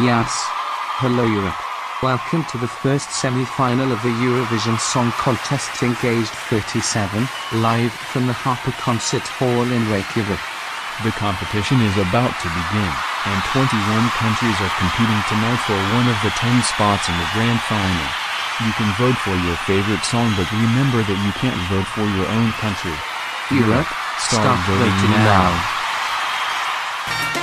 Yes. Hello Europe. Welcome to the first semi-final of the Eurovision Song Contest Tengaged 37, live from the Harpa Concert Hall in Reykjavik. The competition is about to begin, and 21 countries are competing tonight for one of the 10 spots in the grand final. You can vote for your favorite song but remember that you can't vote for your own country. Europe, Start start voting voting now. now.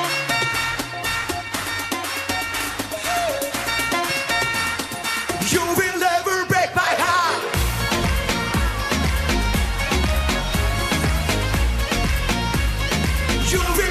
You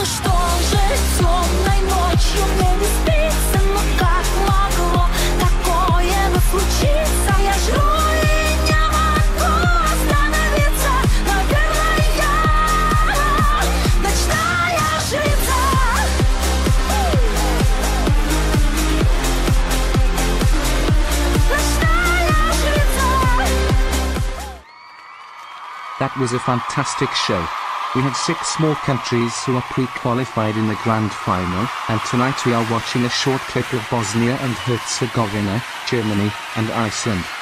Ну что же, темной ночью мне не спится. Но как могло такое бы случиться? Я жру и не могу остановиться. Наверное, я ночная жрица. Ночная жрица. That was a fantastic show. We had six small countries who are pre-qualified in the grand final, and tonight we are watching a short clip of Bosnia and Herzegovina, Germany, and Iceland.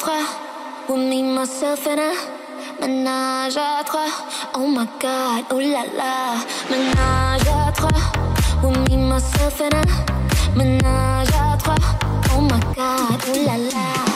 Trois. With me, myself and I Menage à trois. Oh my god, oh la la. Menage à trois. With me, myself and I Menage à trois. Oh my god, oh la la